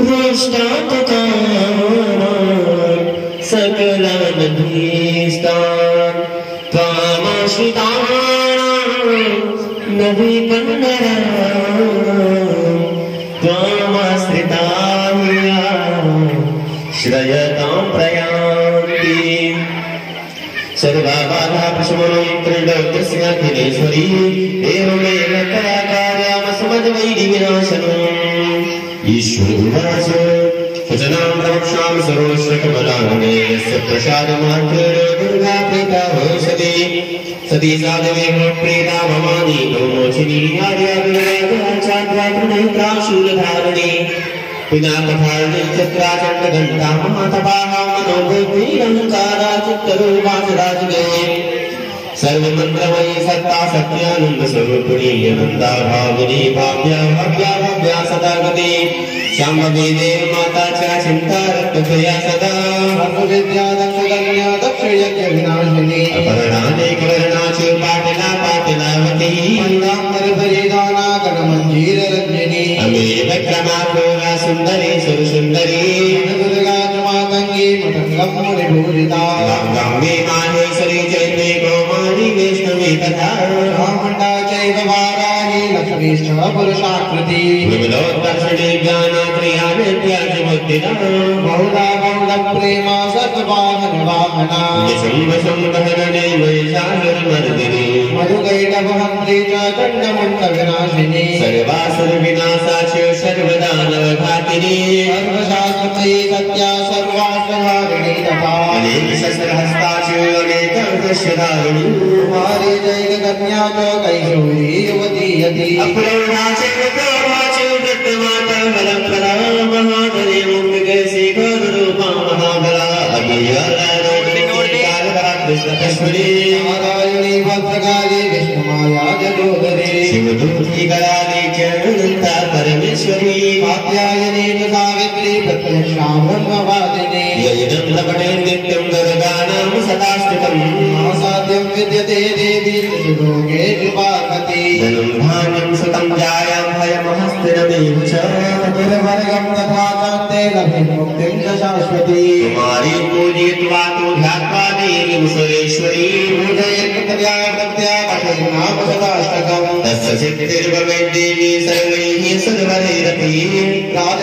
नोष्ठा कथा सकला नदीष्टा त्वामाश्रिता नदीप त्रिलोकस्याखिलेश्वरी एवमेव कलाकार्यामसमद्वैरिविनाशनम् ईश्वरोवाच वचनां प्रवक्ष्यामि सर्वश्रकमलाङ्गे यस्य प्रसादमात्रेण दुर्गा प्रीता भविष्यति सती साधवेव प्रीता ममानि नो मोचिनी आर्याचाद्वातृणैत्राशूलधारिणी पिनाकधारिणी चक्राचण्डघण्टा महातपाः मनोबुद्धिरहङ्कारा चित्तरूपाचराजगे सर्वमन्त्रमयी सत्ता सत्यानन्द स्वरूपिणी अनन्दा भाविनी भाव्या भव्या भव्या सदा गति शाम्भवी देव माता च चिन्ता रक्तप्रिया सदा सर्वविद्या दक्षकन्या दक्षयज्ञविनाशिनी अपरणानेकवर्णा च पाटिला पाटिलावती मन्दाम्बरभरिदानागणमञ्जीररञ्जिनी अमेव क्रमाघोरा सुन्दरी सुरसुन्दरी दुर्गा च मातङ्गी मटङ्गं मुनिभूषिता गाङ्गे माहेश्वरी चैत्रे ब्राह्मण्डा चैव माराणि लक्ष्मीश्च पुरुषाकृति विधौ दर्शने ज्ञानात्रियाणि तत् दिनम् बहुधा गन्धप्रेमा सबपाहनवाहना मधुकैटवहन्त्री च चण्डमुण्डविनाशिनी सर्वासुरविनाशा च सर्वदानवघातिनी। सर्वशास्त्रमयी सत्या सर्वाश्रहारिणी तथा। अनेकशस्त्रहस्ता च अनेकदशधारिणी कुमारी जैककन्या च कैशोरी युवती यति। अप्रणा च कृतवा च वृत्तमाता बलप्रदा महाधरे मुक्तिकैशिखरूपा महाबला। अभियालोकनिकालकराकृष्णकश्मीरी नारायणी भद्रकाली जगोदरी शिवदूती कराली च परमेश्वरी। कात्यायनी च सावित्री प्रत्यक्षा ब्रह्मवादिनी ययिदं लपटे नित्यं दुर्गाणां सदास्तिकम् असाध्यं विद्यते देवी त्रिलोकेषु पार्वती धनं धान्यं सुतं जायां भयमहस्तिरमेव च। दुर्वर्गं तथा चान्ते लभे मुक्तिं च शाश्वती। कुमारी पूजयित्वा तु ध्यात्वा देवीं सुरेश्वरी രാജ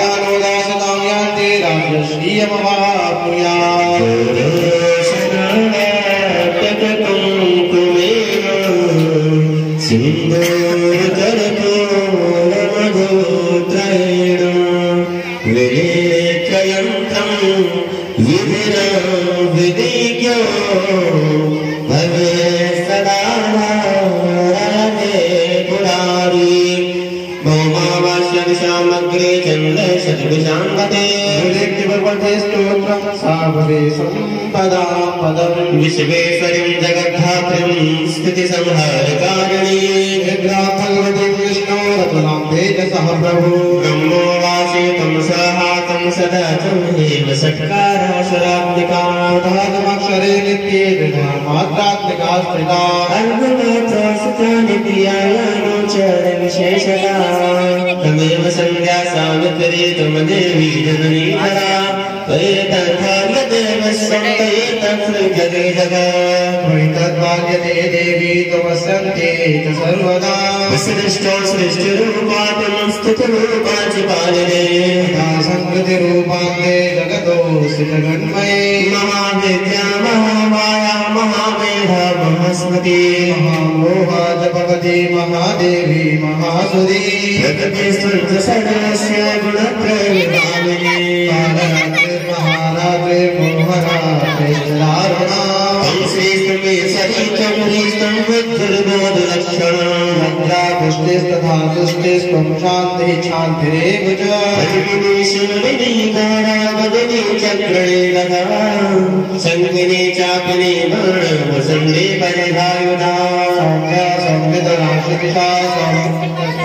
पदम् विश्वेश्वरीं जगद्धात्रीं स्थितिसंहारकारिणी भगवतीं विष्णो रतनां तेजसः प्रभु ब्रह्मोवासे तंसहातं सदा चमेव सत्काराशराब्दिका पादमक्षरे नित्ये मात्रात्मिका स्थिता अर्धमात्रा सुतानि च विशेषता तमेव सन्ध्या सावित्री त्वमदेवी जननी हरा त्वयितथा जगत् त्वयितद्भाग्यते देवी त्वमस्यन्ते च सर्वदा सृष्टो सृष्टिरूपातं स्थितरूपा च पालने यथा संकृतिरूपान्ते जगतो जगन्मये महाविद्या महामाया महामेधा महास्मृति महादेवी महासुरी प्रकृतिस्तुल्य सर्वस्य महाराते मोहराते दारुणां श्रीस्तुमे सरीचं रीष्टं विद्युर्बोधलक्षणं भद्रा पुष्टिस्तथा तुष्टिस्त्वं शान्तिः शान्तिरेव च वदने चक्रणेणः सङ्गिने चापिने वसन्दे परिधायुधा सौम्या सौम्यतराशिषा सौम्य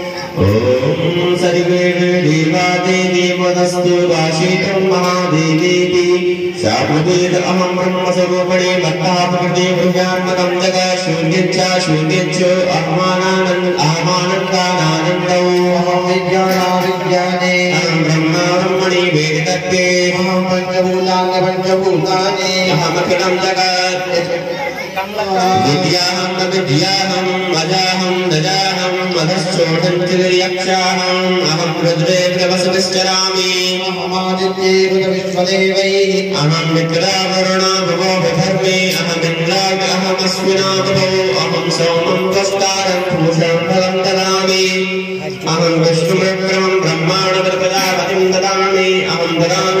ഓം സരിവേണീവാദേവീപദസ്തു ഭാഷീത്രം മഹാദേവീതി. ശാപുദേത അഹം ബ്രഹ്മസ്വരൂപണേ മത്താപകൃതി വൃജാത്മകം ജഗ ശൂന്യച്ച ശൂന്യച്ച ആത്മാനാനന്ദ ആത്മാനന്ദാനന്ദവും അഹം വിജ്ഞാനാവിജ്ഞാനേ അഹം ബ്രഹ്മാ ബ്രഹ്മണി വേദത്തെ അഹം പഞ്ചഭൂതാംഗ പഞ്ചഭൂതാനേ. അഹമഖിലം ജഗത് न विद्याहम् अजाहं नजाहम् अधश्चोढं चिरयक्षाहम् अहं रुद्रेन्द्रवसुविश्चरामि अहमादित्ये रुद्रविश्वदेवैः अहं मित्रावरुणा भवो विधर्मे अहमिन्द्राय अहं सोमं त्वस्तारं भूषं फलं ददामि। अहं विष्णुविक्रमं ब्रह्माण्डप्रजापतिं ददामि अहं ददामि जन्मस्मत्ये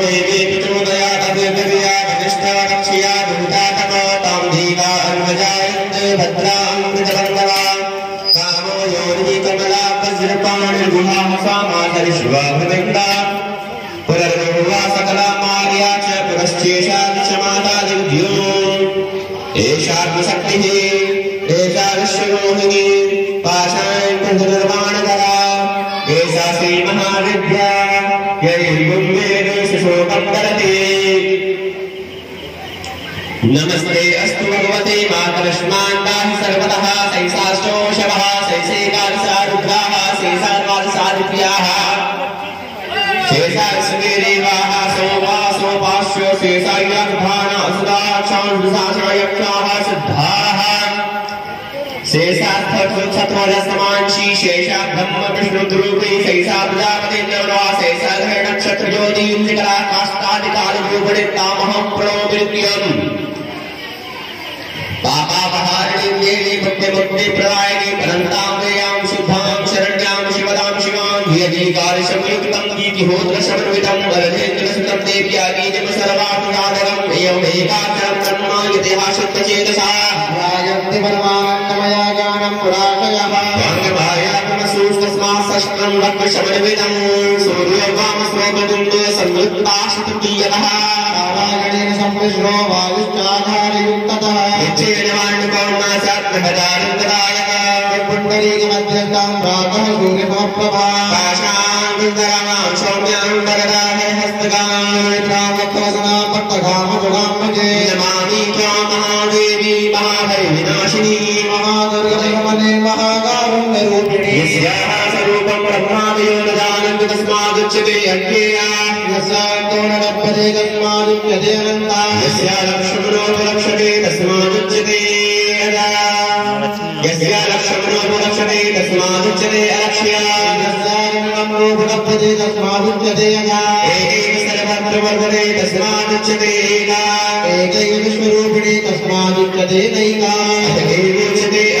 नमस्ते अस्तु भगवते मातरश्मान्ताः सर्वतः सैसाष्टोषवः सैसेकादशा रुद्राः सैसार्वादशादिप्याः सोमा सुदाक्षाण्डुसाशायक्षाः सिद्धाः शेषार्थक्षत्ररसमांशी शेषा ब्रह्म विष्णुद्रूपी शैषा प्रजापतिर्नवरा शेषा नक्षत्रज्योतियुञ्जकरा काष्ठादिकालरूपणे तामहं प्रणोमित्यम् पापापहारिणीं देवी मुक्तिमुक्ति प्रदायिनी अनन्ताम्बेयां शुद्धां शरण्यां शिवदां शिवां धियजीकारशमयुक्तं गीतिहोत्रशमन्वितं वरदेन्द्रसुतं देव्या बीजं सर्वात्मजातकम् एवमेकाचरं ब्रह्म इतिहासत्वचेतसा राजन्ति परमानन्दमया पुराशयः वाङ्गभायात्मसूस्तस्मात्सष्ट्रं वक्रशमन्वितं सूर्योगामस्रोगदुन्दो संयुक्ताशतुकीयतः नारायणेन सम्मिश्रो वायुश्चाधारयुक्ततः निश्चयमाणपौर्णाचात्महदानन्ददायक पुण्डरीकमध्यस्थां प्रातः सूर्यसमप्रभा पाशान्तरामां सौम्यां वरदाय हस्तगान् रामत्वसना पट्टघामजुगाम्बजे त्वां महादेवी महाभयविनाशिनी महादुर्गमने यस्याः स्वरूपं ब्रह्मादयो न जानन्ति तस्मादुच्यते अज्ञेया। यस्यान्तो न लभ्यते तस्मादुच्यते अनन्ता यस्या लक्ष्मणोपलक्ष्यते तस्मादुच्यते अजा यस्या लक्ष्मणोपलक्ष्यते तस्मादुच्यते अलक्ष्या यस्यान्नं रूपलभ्यते तस्मादुच्यते यथा सर्वत्र तस्मादुच्यते एका एकैव विश्वरूपिणी तस्मादुच्यते नैका।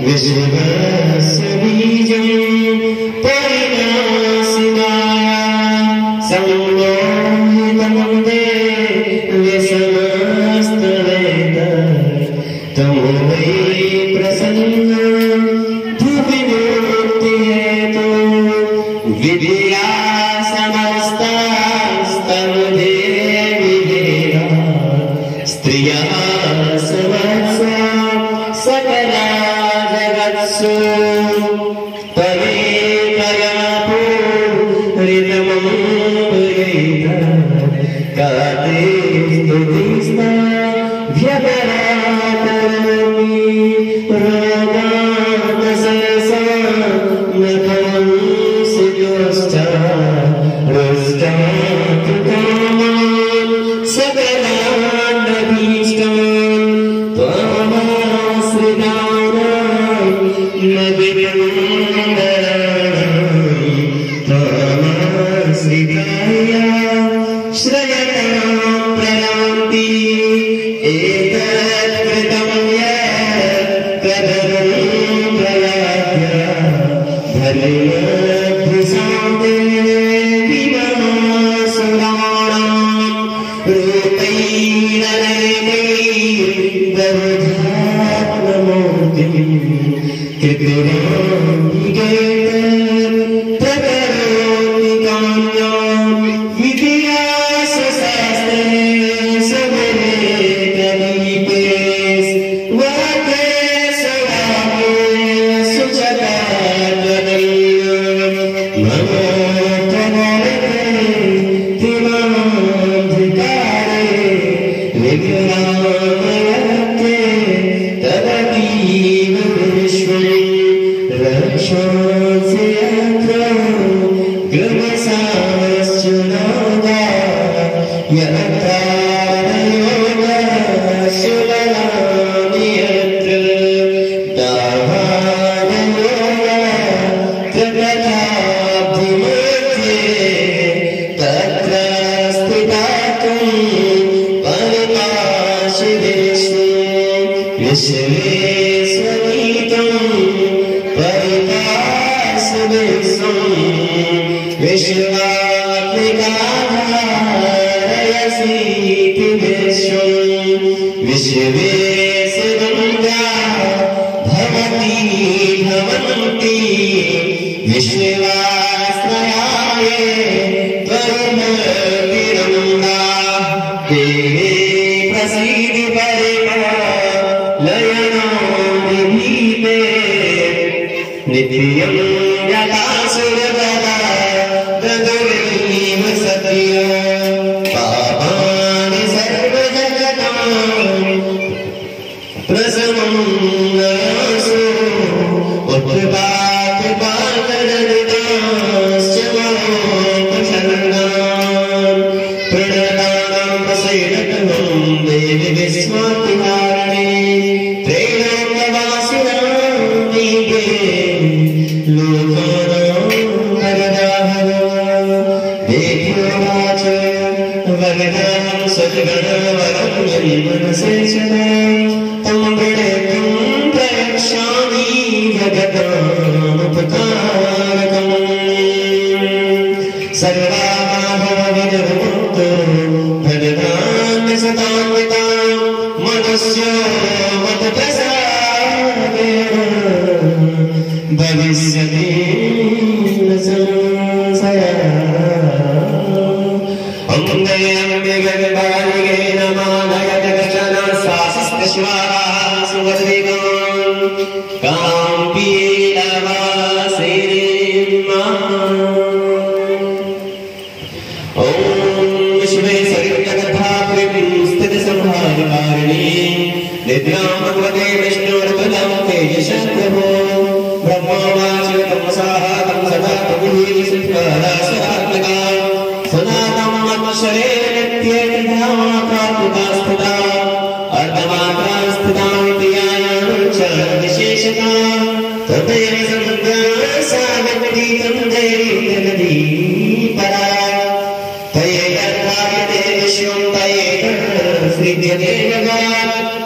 विश्वस्य बीजं stay. विश्वे गङ्गा भवती भवन्ति प्रसीदि परिमा लयनो विधीते नित्यं निद्रां भगवते विष्णोर्पदं तेजशप्रभो ब्रह्मवाच तमसाः तं सदा प्रभुः सिद्धादासरात्मका सनातम् अक्षरे नित्यनिधामाकात्मिका स्थिता अर्धमात्रा स्थिता विद्यायां च विशेषता तदेव तं जयति परा तयेतर्भाव्यते विश्वं तयेतर्सृज्यते जगत् तयेतर्भाव्यते देवेतुमस्यन्ते च सर्वदा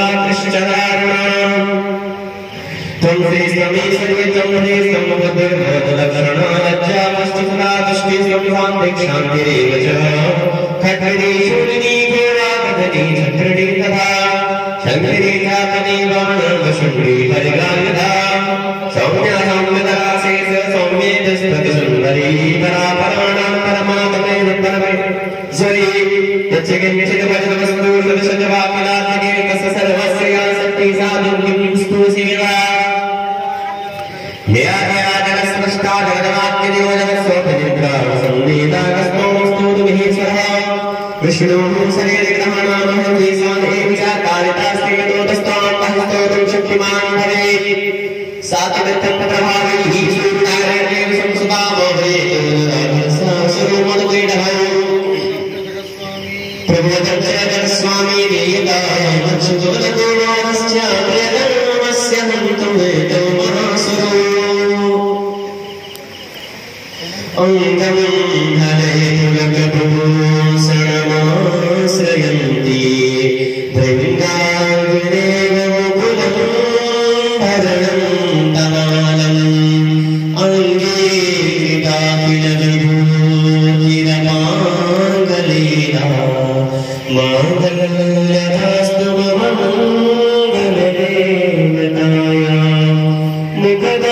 े समे समेतमे समुद्रभवतकरणालज्जामस्तुनादृष्टिसंवान्दिक्षान्तिरेव च खड्गरे शूलिनी गोरागधने चक्रणे तथा शङ्करे धातने वाणवशुण्डे हरिगायधा सौम्याहं ददासे स सौम्येतस्ततिसुन्दरी परापराणां परमागमेन परमे स्वरी यच्च किञ्चित् वचनवस्तु सदशजवाकिना विष्णुः शक्तिमान् भवेत् सातमित्तं प्रभावैः le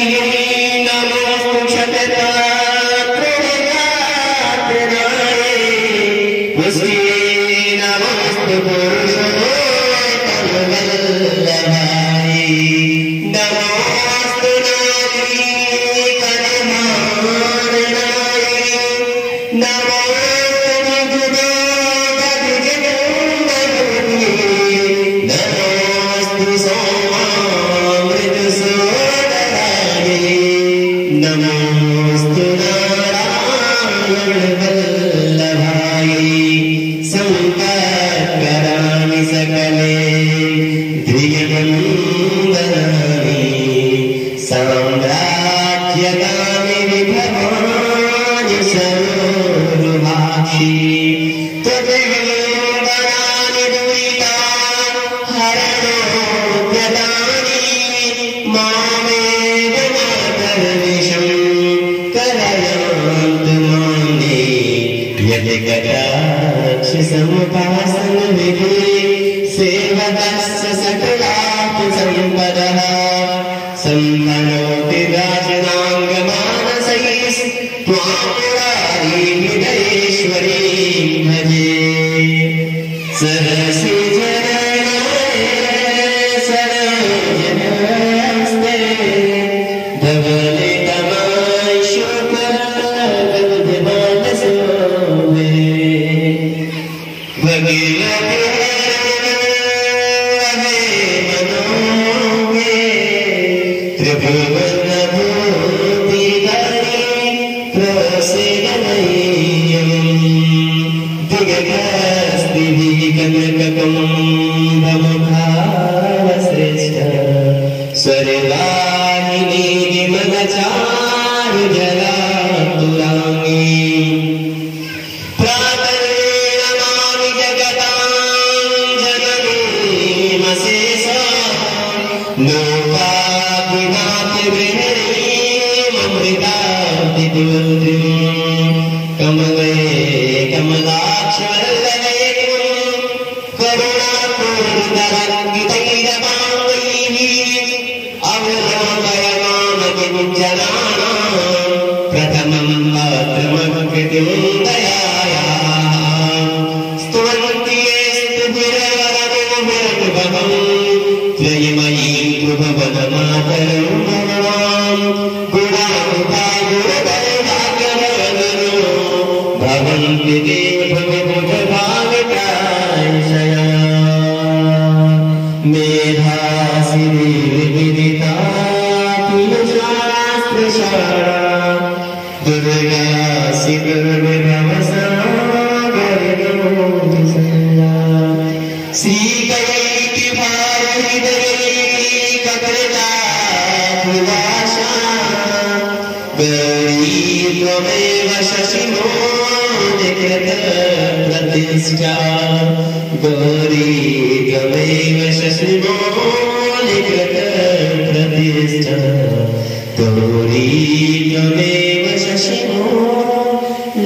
शक्तियै नमोऽस्तु Amen. त्रयमयी कृपवदमातरं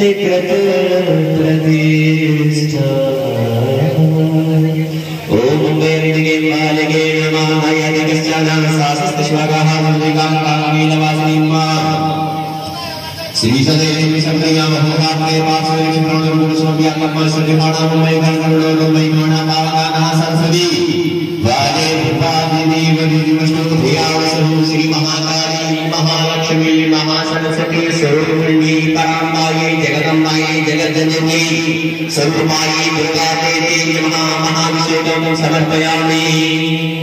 निकृत प्रतिष्ठा ॐ वैदिके बालिके नमः यदिकश्चानां सासस्तश्वगाः मल्लिकां कामीलवासिनीं मा श्रीसदैव शब्दया महोपात्रे पार्श्वे प्रणो पुरुषोऽपि आत्मा सन्निमाणा मुम्बै मुंबई मुम्बै माणा पावकाः दुर्गा देवी समर्पयामि